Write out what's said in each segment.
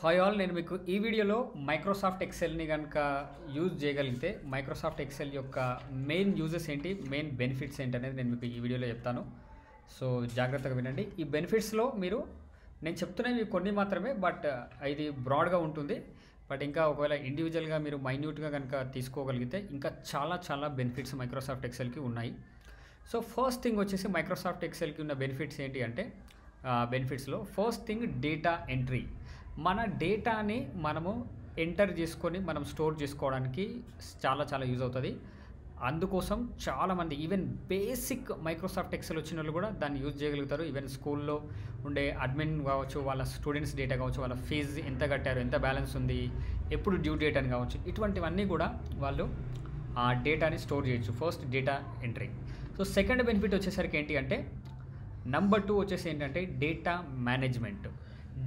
Hi all నేను మీకు ఈ వీడియోలో మైక్రోసాఫ్ట్ ఎక్సెల్ని కనుక యూజ్ చేయగలిగితే మైక్రోసాఫ్ట్ ఎక్సెల్ యొక్క మెయిన్ యూజెస్ ఏంటి మెయిన్ బెనిఫిట్స్ ఏంటి అనేది నేను మీకు ఈ వీడియోలో చెప్తాను. సో జాగ్రత్తగా వినండి. ఈ బెనిఫిట్స్లో మీరు నేను చెప్తున్నవి కొన్ని మాత్రమే బట్ uh, ఇది బ్రాడ్గా ఉంటుంది. బట్ ఇంకా ఒకవేళ ఇండివిజువల్గా మీరు మైన్యూట్గా కనుక తీసుకోగలిగితే ఇంకా చాలా చాలా బెనిఫిట్స్ మైక్రోసాఫ్ట్ ఎక్సెల్కి ఉన్నాయి. సో ఫస్ట్ థింగ్ వచ్చేసి మైక్రోసాఫ్ట్ ఎక్సెల్కి ఉన్న బెనిఫిట్స్ ఏంటి అంటే బెనిఫిట్స్లో ఫస్ట్ థింగ్ డేటా ఎంట్రీ మన డేటాని మనము ఎంటర్ చేసుకొని మనం స్టోర్ చేసుకోవడానికి చాలా చాలా యూజ్ అవుతుంది. అందుకోసం చాలామంది ఈవెన్ బేసిక్ మైక్రోసాఫ్ట్ ఎక్సెల్ వచ్చిన వాళ్ళు కూడా దాన్ని యూజ్ చేయగలుగుతారు. ఈవెన్ స్కూల్లో ఉండే అడ్మిన్ కావచ్చు వాళ్ళ స్టూడెంట్స్ డేటా కావచ్చు వాళ్ళ ఫీజు ఎంత కట్టారు ఎంత బ్యాలెన్స్ ఉంది ఎప్పుడు డ్యూ డేట్ అని కావచ్చు ఇటువంటివన్నీ కూడా వాళ్ళు ఆ డేటాని స్టోర్ చేయొచ్చు. First data entry. So second benefit వచ్చేసరికి ఏంటి అంటే నంబర్ టూ వచ్చేసి ఏంటంటే డేటా మేనేజ్మెంట్.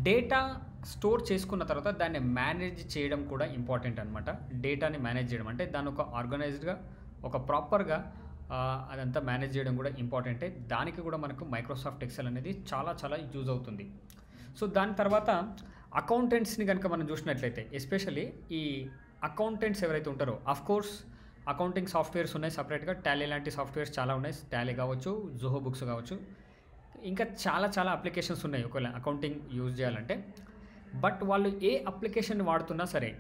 డేటా స్టోర్ చేసుకున్న తర్వాత దాన్ని మేనేజ్ చేయడం కూడా ఇంపార్టెంట్ అనమాట డేటాని మేనేజ్ చేయడం. అంటే దాన్ని ఒక ఆర్గనైజ్డ్గా ఒక ప్రాపర్గా అదంతా మేనేజ్ చేయడం కూడా ఇంపార్టెంటే. దానికి కూడా మనకు మైక్రోసాఫ్ట్ ఎక్సెల్ అనేది చాలా చాలా యూజ్ అవుతుంది. సో దాని తర్వాత అకౌంటెంట్స్ని కనుక మనం చూసినట్లయితే ఎస్పెషల్లీ ఈ అకౌంటెంట్స్ ఎవరైతే ఉంటారో అఫ్ కోర్స్ అకౌంటింగ్ సాఫ్ట్వేర్స్ ఉన్నాయి సపరేట్గా. టాలీ లాంటి సాఫ్ట్వేర్స్ చాలా ఉన్నాయి. టాలీ కావచ్చు జోహో బుక్స్ కావచ్చు. ఇంకా చాలా చాలా అప్లికేషన్స్ ఉన్నాయి. ఒకవేళ అకౌంటింగ్ యూజ్ చేయాలంటే బట్ వాళ్ళు ఏ అప్లికేషన్ వాడుతున్నా సరే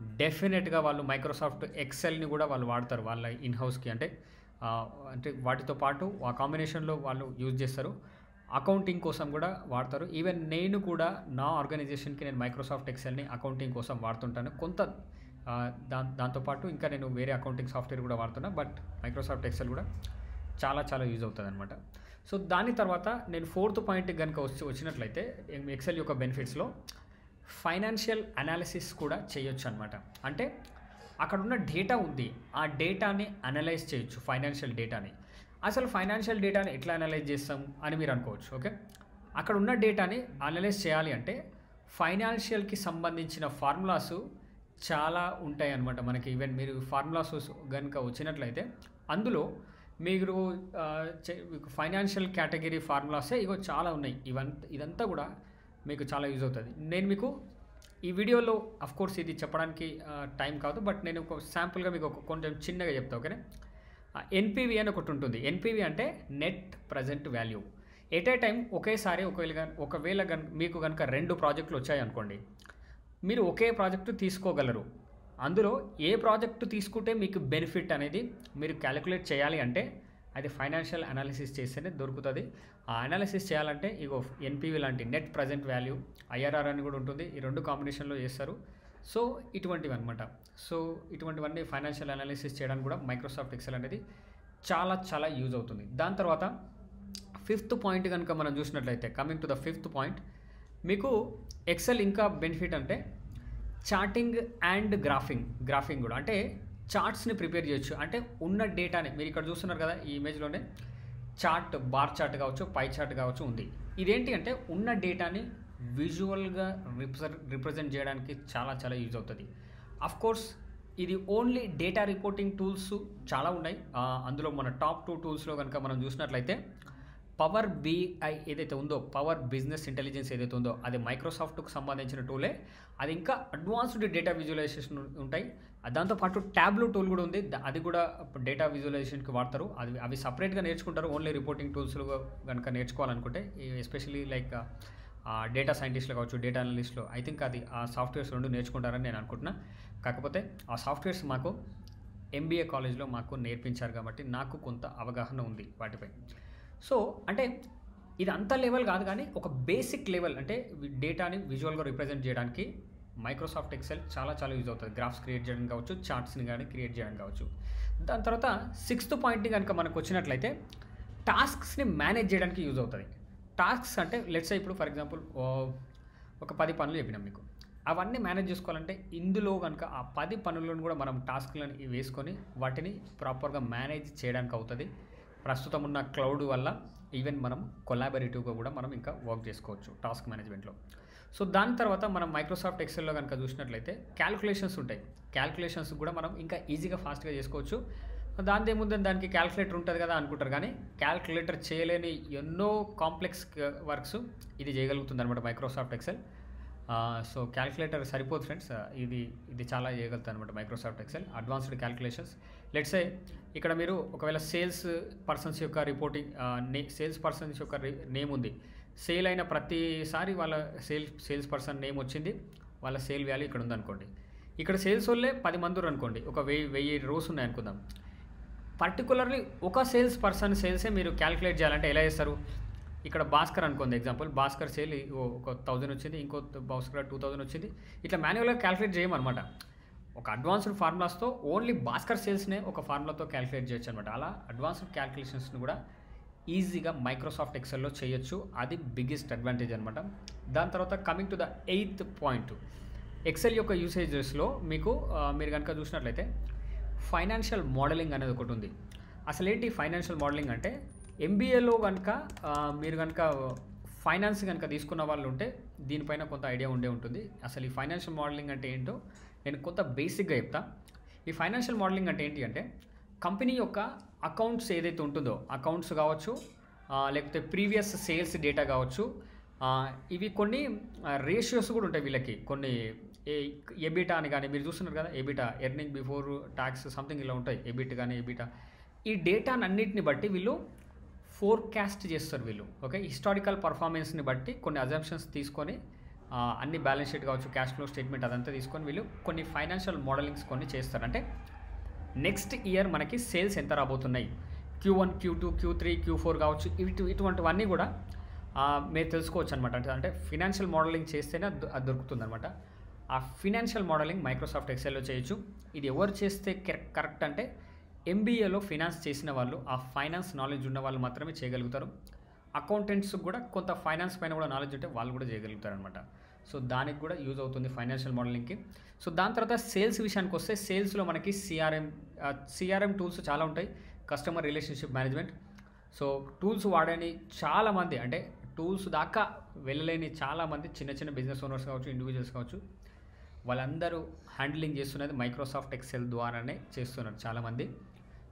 డెఫినెట్గా వాళ్ళు మైక్రోసాఫ్ట్ ఎక్సెల్ని కూడా వాళ్ళు వాడతారు వాళ్ళ ఇన్ హౌస్కి అంటే అంటే వాటితో పాటు ఆ కాంబినేషన్లో వాళ్ళు యూజ్ చేస్తారు. అకౌంటింగ్ కోసం కూడా వాడతారు. ఈవెన్ నేను కూడా నా ఆర్గనైజేషన్కి నేను మైక్రోసాఫ్ట్ ఎక్సెల్ని అకౌంటింగ్ కోసం వాడుతుంటాను. కొంత దా దాంతోపాటు ఇంకా నేను వేరే అకౌంటింగ్ సాఫ్ట్వేర్ కూడా వాడుతున్నా. బట్ మైక్రోసాఫ్ట్ ఎక్సెల్ కూడా చాలా చాలా యూజ్ అవుతుంది అనమాట సో దాని తర్వాత నేను ఫోర్త్ పాయింట్ కనుక వచ్చి వచ్చినట్లయితే ఎక్సెల్ యొక్క బెనిఫిట్స్లో ఫైనాన్షియల్ అనాలిసిస్ కూడా చేయొచ్చు అనమాట అంటే అక్కడ ఉన్న డేటా ఉంది. ఆ డేటాని అనలైజ్ చేయొచ్చు ఫైనాన్షియల్ డేటాని అసలు ఫైనాన్షియల్ డేటాని ఎట్లా అనలైజ్ చేస్తాం అని మీరు అనుకోవచ్చు ఓకే అక్కడ ఉన్న డేటాని అనలైజ్ చేయాలి అంటే ఫైనాన్షియల్కి సంబంధించిన ఫార్ములాస్ చాలా ఉంటాయి అన్నమాట మనకి. ఈవెన్ మీరు ఫార్ములాస్ కనుక వచ్చినట్లయితే అందులో మీరు ఫైనాన్షియల్ కేటగిరీ ఫార్ములాసే ఇగో చాలా ఉన్నాయి. ఇవంతా ఇదంతా కూడా మీకు చాలా యూజ్ అవుతుంది. నేను మీకు ఈ వీడియోలో అఫ్ కోర్స్ ఇది చెప్పడానికి టైం కాదు బట్ నేను ఒక శాంపుల్గా మీకు ఒక కొంచెం చిన్నగా చెప్తా ఓకేనే? ఎన్పివి అని ఒకటి ఉంటుంది. ఎన్పివి అంటే net present value at a time ఒకేసారి ఒకవేళ ఒకవేళ మీకు కనుక రెండు ప్రాజెక్టులు వచ్చాయి అనుకోండి మీరు ఒకే ప్రాజెక్టు తీసుకోగలరు. అందులో ఏ ప్రాజెక్టు తీసుకుంటే మీకు బెనిఫిట్ అనేది మీరు క్యాలిక్యులేట్ చేయాలి అంటే అది ఫైనాన్షియల్ అనాలిసిస్ చేస్తేనే దొరుకుతుంది. ఆ అనాలిసిస్ చేయాలంటే ఇగో ఎన్పివి లాంటి నెట్ ప్రజెంట్ వాల్యూ ఐఆర్ఆర్ అని కూడా ఉంటుంది. ఈ రెండు కాంబినేషన్లో చేస్తారు. సో ఇటువంటివి అనమాట సో ఇటువంటివన్నీ ఫైనాన్షియల్ అనాలిసిస్ చేయడానికి కూడా మైక్రోసాఫ్ట్ ఎక్సెల్ అనేది చాలా చాలా యూజ్ అవుతుంది. దాని తర్వాత ఫిఫ్త్ పాయింట్ కనుక మనం చూసినట్లయితే coming to the fifth point మీకు ఎక్సెల్ ఇంకా బెనిఫిట్ అంటే చార్టింగ్ అండ్ గ్రాఫింగ్ గ్రాఫింగ్ కూడా. అంటే చార్ట్స్ని ప్రిపేర్ చేయొచ్చు. అంటే ఉన్న డేటాని మీరు ఇక్కడ చూస్తున్నారు కదా ఈ ఇమేజ్లోనే చార్ట్ బార్ చార్ట్ కావచ్చు పై చార్ట్ కావచ్చు ఉంది. ఇదేంటి అంటే ఉన్న డేటాని విజువల్గా రిప్రజెంట్ రిప్రజెంట్ చేయడానికి చాలా చాలా యూజ్ అవుతుంది. అఫ్ కోర్స్ ఇది ఓన్లీ డేటా రిపోర్టింగ్ టూల్స్ చాలా ఉన్నాయి. అందులో మన టాప్ టూ టూల్స్లో కనుక మనం చూసినట్లయితే పవర్ బీఐ ఏదైతే ఉందో పవర్ బిజినెస్ ఇంటెలిజెన్స్ ఏదైతే ఉందో అది మైక్రోసాఫ్ట్కు సంబంధించిన టూలే అది ఇంకా అడ్వాన్స్డ్ డేటా విజువలైజేషన్ ఉంటాయి. దాంతోపాటు ట్యాబ్లో టూల్ కూడా ఉంది. అది కూడా డేటా విజువలైజేషన్కి వాడతారు. అది అవి సపరేట్గా నేర్చుకుంటారు. ఓన్లీ రిపోర్టింగ్ టూల్స్లో కనుక నేర్చుకోవాలనుకుంటే ఎస్పెషలీ లైక్ డేటా సైంటిస్ట్లో కావచ్చు డేటా అనలిస్ట్లో ఐ థింక్ అది ఆ సాఫ్ట్వేర్స్ రెండు నేర్చుకుంటారని నేను అనుకుంటున్నా. కాకపోతే ఆ సాఫ్ట్వేర్స్ మాకు ఎంబీఏ కాలేజ్లో మాకు నేర్పించారు కాబట్టి నాకు కొంత అవగాహన ఉంది వాటిపై. సో అంటే ఇది అంత లెవెల్ కాదు కానీ ఒక బేసిక్ లెవెల్ అంటే డేటాని విజువల్గా రిప్రజెంట్ చేయడానికి మైక్రోసాఫ్ట్ ఎక్సెల్ చాలా చాలా యూజ్ అవుతుంది. గ్రాఫ్స్ క్రియేట్ చేయడం కావచ్చు చార్ట్స్ని కానీ క్రియేట్ చేయడం కావచ్చు. దాని తర్వాత సిక్స్త్ పాయింట్ని కనుక మనకు వచ్చినట్లయితే టాస్క్స్ని మేనేజ్ చేయడానికి యూజ్ అవుతుంది. టాస్క్స్ అంటే లెట్స్ ఇప్పుడు ఫర్ ఎగ్జాంపుల్ ఒక పది పనులు చెప్పినాం మీకు. అవన్నీ మేనేజ్ చేసుకోవాలంటే ఇందులో కనుక ఆ పది పనులను కూడా మనం టాస్క్లను వేసుకొని వాటిని ప్రాపర్గా మేనేజ్ చేయడానికి అవుతుంది. ప్రస్తుతం ఉన్న క్లౌడ్ వల్ల ఈవెన్ మనం కొలాబరేటివ్గా కూడా మనం ఇంకా వర్క్ చేసుకోవచ్చు టాస్క్ మేనేజ్మెంట్లో. సో దాని తర్వాత మనం మైక్రోసాఫ్ట్ ఎక్సెల్లో కనుక చూసినట్లయితే క్యాల్కులేషన్స్ ఉంటాయి. క్యాల్కులేషన్స్ కూడా మనం ఇంకా ఈజీగా ఫాస్ట్గా చేసుకోవచ్చు. దాని ఏముందని దానికి క్యాల్కులేటర్ ఉంటుంది కదా అనుకుంటారు కానీ క్యాల్కులేటర్ చేయలేని ఎన్నో కాంప్లెక్స్ వర్క్స్ ఇది చేయగలుగుతుంది అనమాట మైక్రోసాఫ్ట్ ఎక్సెల్. సో క్యాలిక్యులేటర్ సరిపోదు ఫ్రెండ్స్ ఇది ఇది చాలా చేయగలుగుతాను అనమాట Microsoft Excel advanced calculations let's say ఇక్కడ మీరు ఒకవేళ సేల్స్ పర్సన్స్ యొక్క రిపోర్టింగ్ నే సేల్స్ పర్సన్స్ యొక్క నేమ్ ఉంది. సేల్ అయిన ప్రతిసారి వాళ్ళ సేల్ సేల్స్ పర్సన్ నేమ్ వచ్చింది. వాళ్ళ సేల్ వాల్యూ ఇక్కడ ఉందనుకోండి. ఇక్కడ సేల్స్ వాళ్ళే పది మంది అనుకోండి. ఒక వెయ్యి వెయ్యి రోస్ ఉన్నాయనుకుందాం పర్టికులర్లీ ఒక సేల్స్ పర్సన్ సేల్సే మీరు క్యాలిక్యులేట్ చేయాలంటే ఎలా చేస్తారు? ఇక్కడ భాస్కర్ అనుకుంది ఎగ్జాంపుల్ భాస్కర్ సేల్ ఒక థౌజండ్ వచ్చింది ఇంకో భాస్కర్ టూ థౌజండ్ వచ్చింది. ఇట్లా మాన్యువల్గా క్యాలిక్యులేట్ చేయమన్నమాట. ఒక అడ్వాన్స్డ్ ఫార్ములాస్తో ఓన్లీ భాస్కర్ సేల్స్నే ఒక ఫార్ములాతో క్యాలిక్యులేట్ చేయొచ్చు అనమాట అలా అడ్వాన్స్డ్ క్యాలిక్యులేషన్స్ని కూడా ఈజీగా మైక్రోసాఫ్ట్ ఎక్సెల్లో చేయొచ్చు. అది బిగ్గెస్ట్ అడ్వాంటేజ్ అనమాట దాని తర్వాత coming to the eighth point Excel యొక్క యూసేజెస్లో మీకు మీరు కనుక చూసినట్లయితే ఫైనాన్షియల్ మోడలింగ్ అనేది ఒకటి ఉంది. అసలు ఏంటి ఫైనాన్షియల్ మోడలింగ్ అంటే ఎంబీఏలో కనుక మీరు కనుక ఫైనాన్స్ కనుక తీసుకున్న వాళ్ళు ఉంటే దీనిపైన కొంత ఐడియా ఉండే ఉంటుంది. అసలు ఈ ఫైనాన్షియల్ మోడలింగ్ అంటే ఏంటో నేను కొంత బేసిక్గా చెప్తా. ఈ ఫైనాన్షియల్ మోడలింగ్ అంటే ఏంటి అంటే కంపెనీ యొక్క అకౌంట్స్ ఏదైతే ఉంటుందో అకౌంట్స్ కావచ్చు లేకపోతే ప్రీవియస్ సేల్స్ డేటా కావచ్చు ఇవి కొన్ని రేషియోస్ కూడా ఉంటాయి వీళ్ళకి. కొన్ని ఎబిటా అని కానీ మీరు చూస్తున్నారు కదా EBITDA earning before tax something ఇలా ఉంటాయి. ఎబిట్ కానీ ఎబిటా. ఈ డేటాను అన్నిటిని బట్టి వీళ్ళు ఫోర్కాస్ట్ చేస్తారు వీళ్ళు ఓకే హిస్టారికల్ పర్ఫార్మెన్స్ని బట్టి కొన్ని అజంప్షన్స్ తీసుకొని అన్ని బ్యాలెన్స్ షీట్ కావచ్చు క్యాష్ ఫ్లో స్టేట్మెంట్ అదంతా తీసుకొని వీళ్ళు కొన్ని ఫైనాన్షియల్ మోడలింగ్స్ కొన్ని చేస్తారు. అంటే నెక్స్ట్ ఇయర్ మనకి సేల్స్ ఎంత రాబోతున్నాయి? Q one Q two Q three Q four కావచ్చు ఇటు ఇటువంటివన్నీ కూడా మీరు తెలుసుకోవచ్చు అనమాట అంటే అంటే ఫినాన్షియల్ మోడలింగ్ చేస్తేనే అది దొరుకుతుంది అనమాట ఆ ఫినాన్షియల్ మోడలింగ్ మైక్రోసాఫ్ట్ ఎక్సెల్లో చేయొచ్చు. ఇది ఎవరు చేస్తే కరెక్ట్ అంటే ఎంబీఏలో ఫినాన్స్ చేసిన వాళ్ళు ఆ ఫైనాన్స్ నాలెడ్జ్ ఉన్న వాళ్ళు మాత్రమే చేయగలుగుతారు. అకౌంటెంట్స్ కూడా కొంత ఫైనాన్స్ పైన కూడా నాలెడ్జ్ ఉంటే వాళ్ళు కూడా చేయగలుగుతారు అనమాట సో దానికి కూడా యూజ్ అవుతుంది ఫైనాన్షియల్ మోడలింగ్కి సో దాని తర్వాత సేల్స్ విషయానికి వస్తే సేల్స్లో మనకి సిఆర్ఎం సిఆర్ఎం టూల్స్ చాలా ఉంటాయి. Customer relationship management so tools వాడని చాలామంది అంటే టూల్స్ దాకా వెళ్ళలేని చాలామంది చిన్న చిన్న బిజినెస్ ఓనర్స్ కావచ్చు ఇండివిజువల్స్ కావచ్చు వాళ్ళందరూ హ్యాండిలింగ్ చేస్తున్నది మైక్రోసాఫ్ట్ ఎక్సెల్ ద్వారానే చేస్తున్నారు చాలామంది.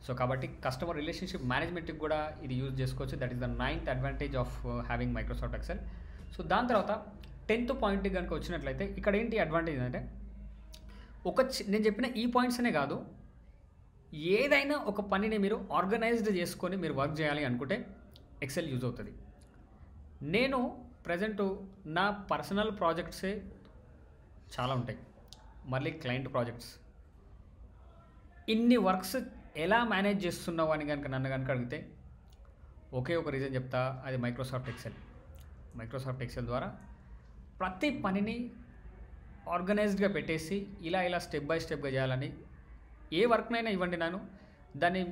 సో కాబట్టి కస్టమర్ రిలేషన్షిప్ మేనేజ్మెంట్కి కూడా ఇది యూజ్ చేసుకోవచ్చు. That is the ninth advantage of having Microsoft Excel so దాని తర్వాత టెన్త్ పాయింట్ కనుక వచ్చినట్లయితే ఇక్కడ ఏంటి అడ్వాంటేజ్ అంటే ఒక చి- నేను చెప్పిన ఈ పాయింట్స్ అనే కాదు. ఏదైనా ఒక పనిని మీరు ఆర్గనైజ్డ్ చేసుకొని మీరు వర్క్ చేయాలి అనుకుంటే ఎక్సెల్ యూజ్ అవుతుంది. నేను ప్రజెంట్ నా పర్సనల్ ప్రాజెక్ట్సే చాలా ఉంటాయి. మళ్ళీ క్లయింట్ ప్రాజెక్ట్స్ ఇన్ని వర్క్స్ ఎలా మేనేజ్ చేస్తున్నావు అని కనుక నన్ను కనుక అడిగితే ఒకే ఒక రీజన్ చెప్తా అది మైక్రోసాఫ్ట్ ఎక్సెల్ మైక్రోసాఫ్ట్ ఎక్సెల్ ద్వారా ప్రతి పనిని ఆర్గనైజ్డ్గా పెట్టేసి ఇలా ఇలా స్టెప్ బై స్టెప్గా చేయాలని ఏ వర్క్నైనా ఇవ్వండి నేను. దాన్ని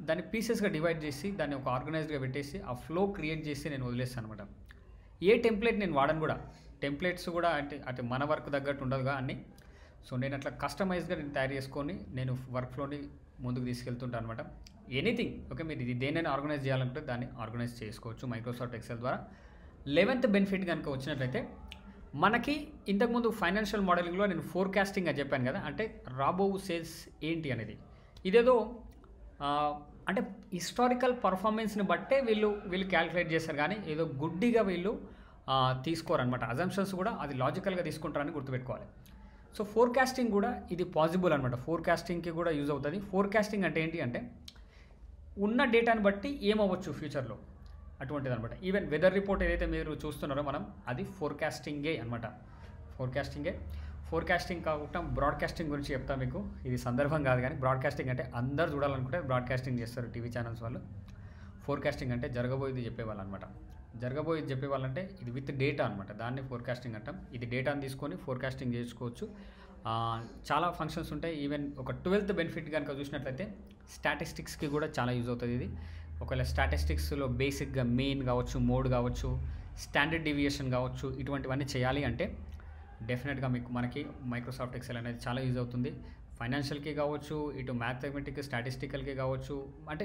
దాన్ని పీసెస్గా డివైడ్ చేసి దాన్ని ఒక ఆర్గనైజ్డ్గా పెట్టేసి ఆ ఫ్లో క్రియేట్ చేసి నేను వదిలేస్తాను అనమాట ఏ టెంప్లెట్ నేను వాడను కూడా టెంప్లెట్స్ కూడా అంటే అటు మన వర్క్ తగ్గట్టు ఉండదుగా అన్నీ. సో నేను అట్లా కస్టమైజ్గా నేను తయారు చేసుకొని నేను వర్క్ ఫ్లోని ముందుకు తీసుకెళ్తుంటాను అనమాట ఎనీథింగ్ ఓకే మీరు ఇది దేనైనా ఆర్గనైజ్ చేయాలంటే దాన్ని ఆర్గనైజ్ చేసుకోవచ్చు మైక్రోసాఫ్ట్ ఎక్సెల్ ద్వారా. లెవెన్త్ బెనిఫిట్ కనుక వచ్చినట్లయితే మనకి ఇంతకుముందు ఫైనాన్షియల్ మోడలింగ్లో నేను ఫోర్కాస్టింగ్ అని చెప్పాను కదా అంటే రాబో సేల్స్ ఏంటి అనేది. ఇదేదో అంటే హిస్టారికల్ పర్ఫార్మెన్స్ని బట్టే వీళ్ళు వీళ్ళు క్యాలిక్యులేట్ చేస్తారు కానీ ఏదో గుడ్డిగా వీళ్ళు తీసుకోరనమాట అజంప్షన్స్ కూడా అది లాజికల్గా తీసుకుంటారని గుర్తుపెట్టుకోవాలి. సో ఫోర్కాస్టింగ్ కూడా ఇది పాసిబుల్ అనమాట ఫోర్కాస్టింగ్కి కూడా యూజ్ అవుతుంది. ఫోర్కాస్టింగ్ అంటే ఏంటి అంటే ఉన్న డేటాని బట్టి ఏమవ్వచ్చు ఫ్యూచర్లో అటువంటిది అనమాట ఈవెన్ వెదర్ రిపోర్ట్ ఏదైతే మీరు చూస్తున్నారో మనం అది ఫోర్కాస్టింగే అనమాట ఫోర్కాస్టింగే ఫోర్కాస్టింగ్ కాకుండా బ్రాడ్కాస్టింగ్ గురించి చెప్తా మీకు. ఇది సందర్భం కాదు కానీ బ్రాడ్కాస్టింగ్ అంటే అందరు చూడాలనుకుంటే బ్రాడ్కాస్టింగ్ చేస్తారు టీవీ ఛానల్స్ వాళ్ళు. ఫోర్కాస్టింగ్ అంటే జరగబోయేది చెప్పేవాళ్ళు అనమాట జరగబోయేది చెప్పేవాళ్ళంటే ఇది విత్ డేటా అనమాట దాన్ని ఫోర్కాస్టింగ్ అంటాం. ఇది డేటాను తీసుకొని ఫోర్కాస్టింగ్ చేసుకోవచ్చు. చాలా ఫంక్షన్స్ ఉంటాయి. ఈవెన్ ఒక ట్వెల్త్ బెనిఫిట్ కనుక చూసినట్లయితే స్టాటిస్టిక్స్కి కూడా చాలా యూజ్ అవుతుంది ఇది. ఒకవేళ స్టాటిస్టిక్స్లో బేసిక్గా మెయిన్ కావచ్చు మోడ్ కావచ్చు స్టాండర్డ్ డివియేషన్ కావచ్చు ఇటువంటివన్నీ చేయాలి అంటే డెఫినెట్గా మీకు మనకి మైక్రోసాఫ్ట్ ఎక్సెల్ అనేది చాలా యూజ్ అవుతుంది. ఫైనాన్షియల్కి కావచ్చు ఇటు మ్యాథమెటిక్ స్టాటిస్టికల్కి కావచ్చు అంటే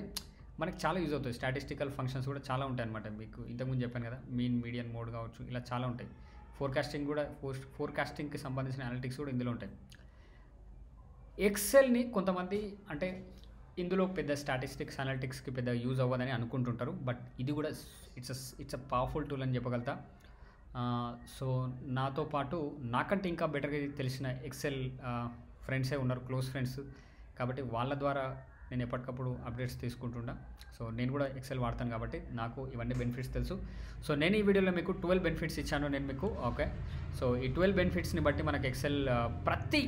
మనకి చాలా యూజ్ అవుతుంది స్టాటిస్టికల్ ఫంక్షన్స్ కూడా చాలా ఉంటాయి అనమాట మీకు ఇంతకుముందు చెప్పాను కదా మీన్ మీడియన్ మోడ్ కావచ్చు ఇలా చాలా ఉంటాయి. ఫోర్కాస్టింగ్ కూడా ఫోర్ ఫోర్కాస్టింగ్కి సంబంధించిన అనలిటిక్స్ కూడా ఇందులో ఉంటాయి. ఎక్సెల్ని కొంతమంది అంటే ఇందులో పెద్ద స్టాటిస్టిక్స్ అనలిటిక్స్కి పెద్ద యూజ్ అవ్వదని అనుకుంటుంటారు. బట్ ఇది కూడా it's it's a powerful tool అని చెప్పగలుగుతా. సో నాతో పాటు నాకంటే ఇంకా బెటర్గా తెలిసిన ఎక్సెల్ ఫ్రెండ్సే ఉన్నారు క్లోజ్ ఫ్రెండ్స్ కాబట్టి వాళ్ళ ద్వారా నేను ఎప్పటికప్పుడు అప్డేట్స్ తీసుకుంటుంటా సో నేను కూడా ఎక్సెల్ వాడతాను కాబట్టి నాకు ఇవన్నీ బెనిఫిట్స్ తెలుసు. సో నేను ఈ వీడియోలో మీకు ట్వెల్వ్ బెనిఫిట్స్ ఇచ్చాను నేను మీకు ఓకే? సో ఈ ట్వెల్వ్ బెనిఫిట్స్ని బట్టి మనకు ఎక్సెల్ ప్రతి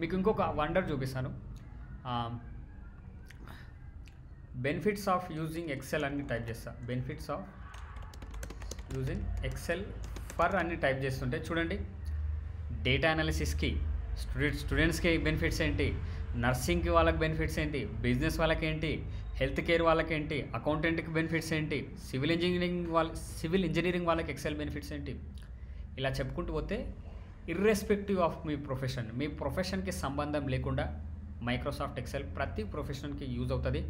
మీకు ఇంకొక వండర్ చూపిస్తాను. బెనిఫిట్స్ ఆఫ్ యూజింగ్ ఎక్సెల్ అన్ని టైప్ చేస్తా. Benefits of using Excel for అన్ని టైప్ చేస్తుంటే చూడండి. డేటా అనాలిసిస్కి స్టూడెంట్ స్టూడెంట్స్కి బెనిఫిట్స్ ఏంటి? నర్సింగ్కి వాళ్ళకి బెనిఫిట్స్ ఏంటి? బిజినెస్ వాళ్ళకి ఏంటి హెల్త్ కేర్ వాళ్ళకి ఏంటి అకౌంటెంట్కి బెనిఫిట్స్ ఏంటి? సివిల్ ఇంజనీరింగ్ వాళ్ళ సివిల్ ఇంజనీరింగ్ వాళ్ళకి ఎక్సెల్ బెనిఫిట్స్ ఏంటి? ఇలా చెప్పుకుంటూ పోతే ఇర్రెస్పెక్టివ్ ఆఫ్ మీ ప్రొఫెషన్ మీ ప్రొఫెషన్కి సంబంధం లేకుండా మైక్రోసాఫ్ట్ ఎక్సెల్ ప్రతి ప్రొఫెషన్కి యూజ్ అవుతుంది.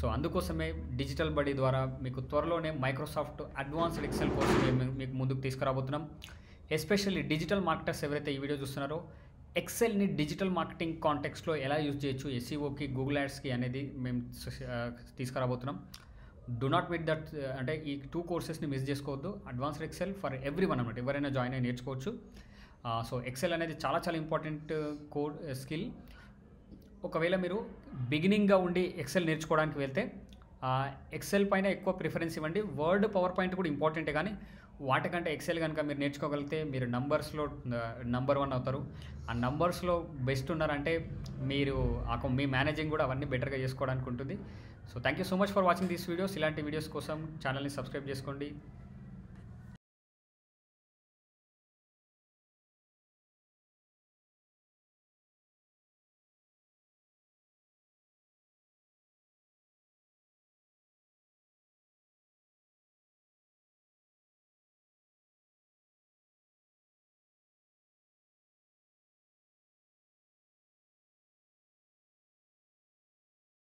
సో అందుకోసమే డిజిటల్ బడీ ద్వారా మీకు త్వరలోనే మైక్రోసాఫ్ట్ అడ్వాన్స్డ్ ఎక్సెల్ కోర్స్ మేము మీకు ముందుకు తీసుకురాబోతున్నాం. ఎస్పెషల్లీ డిజిటల్ మార్కెటర్స్ ఎవరైతే ఈ వీడియో చూస్తున్నారో ఎక్సెల్ని డిజిటల్ మార్కెటింగ్ కాంటెక్స్లో ఎలా యూజ్ చేయొచ్చు? ఎస్సీఓకి గూగుల్ యాడ్స్కి అనేది మేము తీసుకురాబోతున్నాం. డు నాట్ మిట్ దట్ అంటే ఈ టూ కోర్సెస్ని మిస్ చేసుకోవద్దు. Advanced Excel for everyone అనమాట ఎవరైనా జాయిన్ అయ్యి నేర్చుకోవచ్చు. సో ఎక్సెల్ అనేది చాలా చాలా ఇంపార్టెంట్ కోడ్ స్కిల్ ఒకవేళ మీరు బిగినింగ్గా ఉండి ఎక్సెల్ నేర్చుకోవడానికి వెళ్తే ఎక్సెల్ పైన ఎక్కువ ప్రిఫరెన్స్ ఇవ్వండి. వర్డ్ పవర్ పాయింట్ కూడా ఇంపార్టెంటే కానీ వాటికంటే ఎక్సెల్ కనుక మీరు నేర్చుకోగలిగితే మీరు నంబర్స్లో నంబర్ వన్ అవుతారు. ఆ నంబర్స్లో బెస్ట్ ఉన్నారంటే మీరు మీ మేనేజింగ్ కూడా అవన్నీ బెటర్గా చేసుకోవడానికి ఉంటుంది. So thank you so much for watching these videos ఇలాంటి వీడియోస్ కోసం ఛానల్ని సబ్స్క్రైబ్ చేసుకోండి.